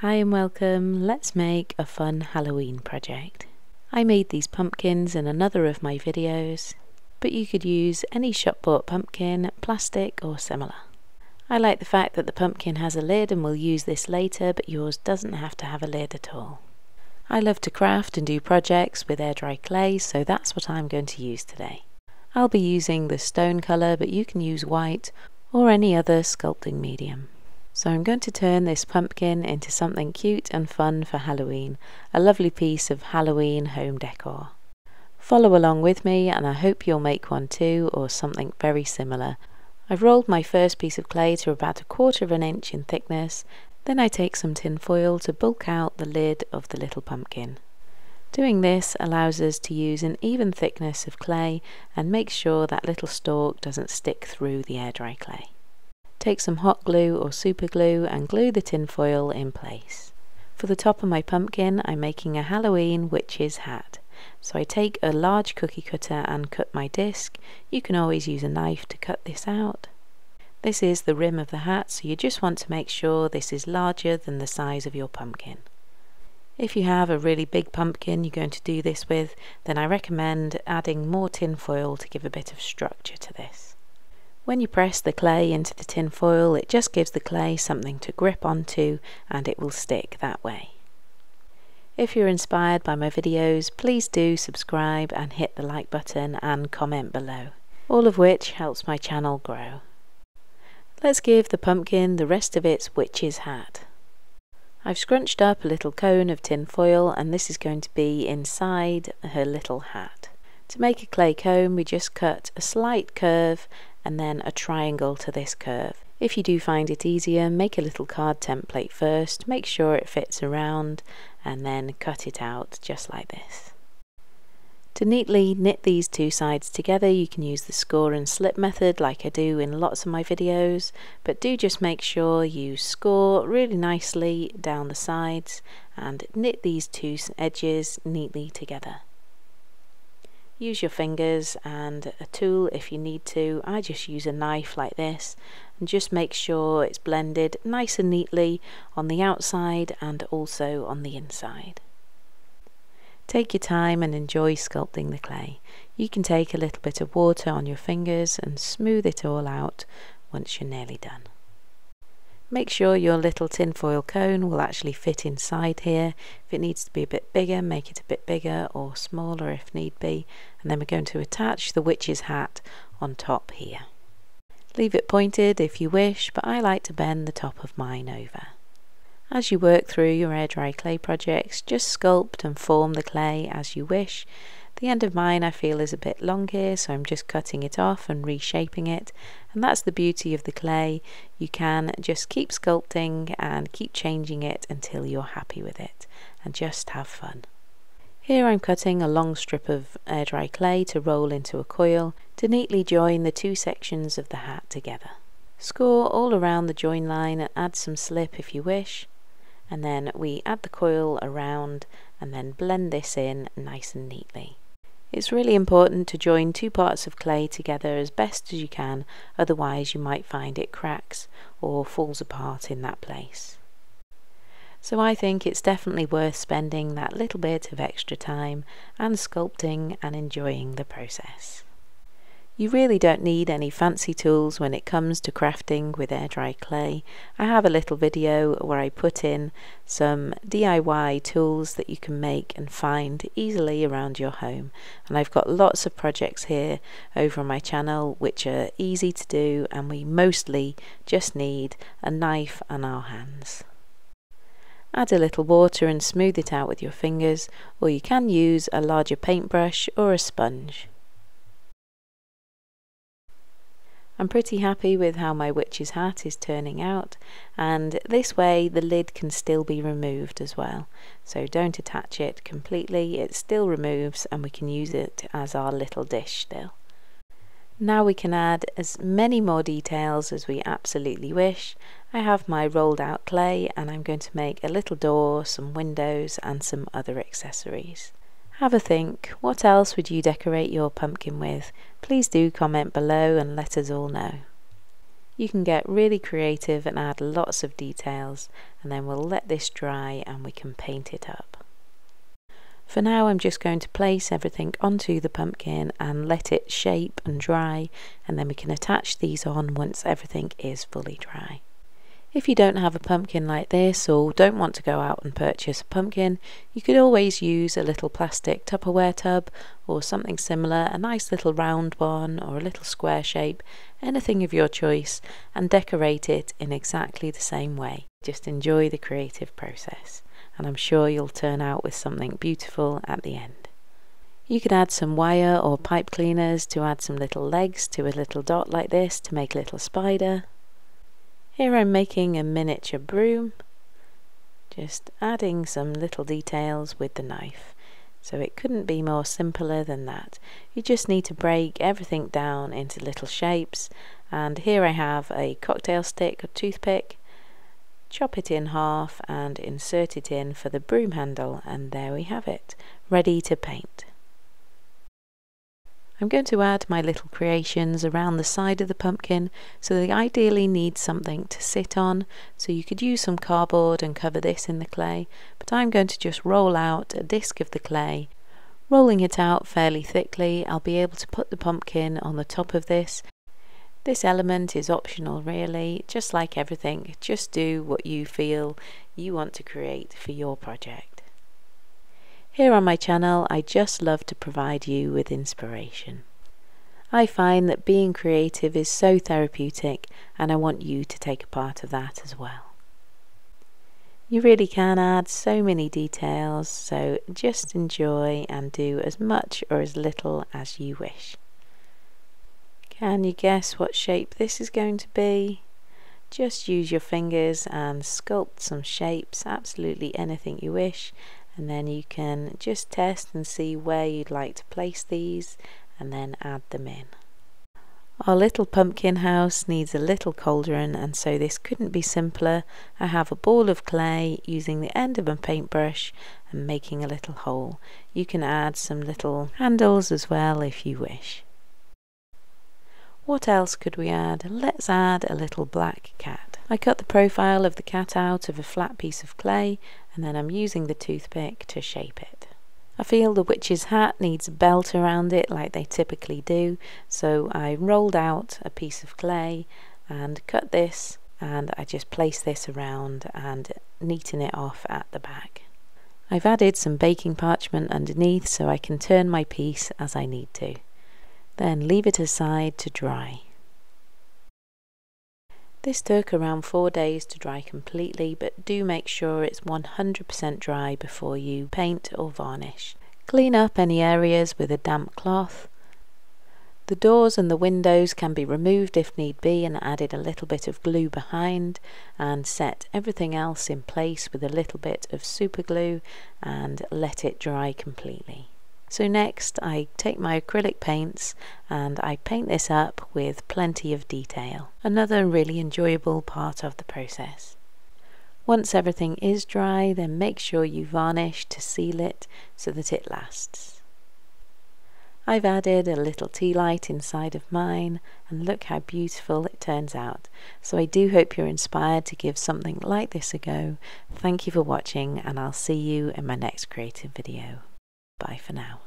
Hi and welcome. Let's make a fun Halloween project. I made these pumpkins in another of my videos, but you could use any shop bought pumpkin, plastic or similar. I like the fact that the pumpkin has a lid and we'll use this later, but yours doesn't have to have a lid at all. I love to craft and do projects with air dry clay, so that's what I'm going to use today. I'll be using the stone colour, but you can use white or any other sculpting medium. So I'm going to turn this pumpkin into something cute and fun for Halloween, a lovely piece of Halloween home decor. Follow along with me and I hope you'll make one too or something very similar. I've rolled my first piece of clay to about a quarter of an inch in thickness, then I take some tin foil to bulk out the lid of the little pumpkin. Doing this allows us to use an even thickness of clay and make sure that little stalk doesn't stick through the air dry clay. Take some hot glue or super glue and glue the tinfoil in place. For the top of my pumpkin I'm making a Halloween witch's hat. So I take a large cookie cutter and cut my disc. You can always use a knife to cut this out. This is the rim of the hat so you just want to make sure this is larger than the size of your pumpkin. If you have a really big pumpkin you're going to do this with, then I recommend adding more tin foil to give a bit of structure to this. When you press the clay into the tin foil, it just gives the clay something to grip onto and it will stick that way. If you're inspired by my videos, please do subscribe and hit the like button and comment below, all of which helps my channel grow. Let's give the pumpkin the rest of its witch's hat. I've scrunched up a little cone of tin foil and this is going to be inside her little hat. To make a clay cone we just cut a slight curve and then a triangle to this curve. If you do find it easier, make a little card template first, make sure it fits around, and then cut it out just like this. To neatly knit these two sides together you can use the score and slip method like I do in lots of my videos, but do just make sure you score really nicely down the sides and knit these two edges neatly together. Use your fingers and a tool if you need to. I just use a knife like this and just make sure it's blended nice and neatly on the outside and also on the inside. Take your time and enjoy sculpting the clay. You can take a little bit of water on your fingers and smooth it all out once you're nearly done. Make sure your little tinfoil cone will actually fit inside here. If it needs to be a bit bigger, make it a bit bigger or smaller if need be. And then we're going to attach the witch's hat on top here. Leave it pointed if you wish, but I like to bend the top of mine over. As you work through your air dry clay projects, just sculpt and form the clay as you wish. The end of mine I feel is a bit long here, so I'm just cutting it off and reshaping it. And that's the beauty of the clay. You can just keep sculpting and keep changing it until you're happy with it and just have fun. Here I'm cutting a long strip of air dry clay to roll into a coil to neatly join the two sections of the hat together. Score all around the join line and add some slip if you wish and then we add the coil around and then blend this in nice and neatly. It's really important to join two parts of clay together as best as you can, otherwise you might find it cracks or falls apart in that place. So I think it's definitely worth spending that little bit of extra time and sculpting and enjoying the process. You really don't need any fancy tools when it comes to crafting with air dry clay. I have a little video where I put in some DIY tools that you can make and find easily around your home. And I've got lots of projects here over on my channel which are easy to do and we mostly just need a knife and our hands. Add a little water and smooth it out with your fingers or you can use a larger paintbrush or a sponge. I'm pretty happy with how my witch's hat is turning out and this way the lid can still be removed as well so don't attach it completely it still removes and we can use it as our little dish still. Now we can add as many more details as we absolutely wish. I have my rolled out clay and I'm going to make a little door, some windows and some other accessories. Have a think, what else would you decorate your pumpkin with? Please do comment below and let us all know. You can get really creative and add lots of details and then we'll let this dry and we can paint it up. For now I'm just going to place everything onto the pumpkin and let it shape and dry and then we can attach these on once everything is fully dry. If you don't have a pumpkin like this or don't want to go out and purchase a pumpkin, you could always use a little plastic Tupperware tub or something similar, a nice little round one or a little square shape, anything of your choice, and decorate it in exactly the same way. Just enjoy the creative process, and I'm sure you'll turn out with something beautiful at the end. You could add some wire or pipe cleaners to add some little legs to a little dot like this to make a little spider here I'm making a miniature broom, just adding some little details with the knife. So it couldn't be more simpler than that. You just need to break everything down into little shapes and here I have a cocktail stick or toothpick chop it in half and insert it in for the broom handle and there we have it ready to paint I'm going to add my little creations around the side of the pumpkin so they ideally need something to sit on. So you could use some cardboard and cover this in the clay but I'm going to just roll out a disc of the clay. Rolling it out fairly thickly I'll be able to put the pumpkin on the top of this. This element is optional really just like everything. Just do what you feel you want to create for your project here on my channel, I just love to provide you with inspiration. I find that being creative is so therapeutic, and I want you to take a part of that as well. You really can add so many details, so just enjoy and do as much or as little as you wish. Can you guess what shape this is going to be? Just use your fingers and sculpt some shapes, absolutely anything you wish, and then you can just test and see where you'd like to place these and then add them in. Our little pumpkin house needs a little cauldron and so this couldn't be simpler. I have a ball of clay using the end of a paintbrush and making a little hole. You can add some little handles as well if you wish. What else could we add? Let's add a little black cat. I cut the profile of the cat out of a flat piece of clay and then I'm using the toothpick to shape it. I feel the witch's hat needs a belt around it like they typically do so I rolled out a piece of clay and cut this and I just place this around and neaten it off at the back. I've added some baking parchment underneath so I can turn my piece as I need to. Then leave it aside to dry. This took around 4 days to dry completely but do make sure it's 100% dry before you paint or varnish. Clean up any areas with a damp cloth. The doors and the windows can be removed if need be and added a little bit of glue behind and set everything else in place with a little bit of super glue and let it dry completely. So next I take my acrylic paints and I paint this up with plenty of detail. Another really enjoyable part of the process. Once everything is dry then make sure you varnish to seal it so that it lasts. I've added a little tea light inside of mine and look how beautiful it turns out. So I do hope you're inspired to give something like this a go. Thank you for watching and I'll see you in my next creative video. Bye for now.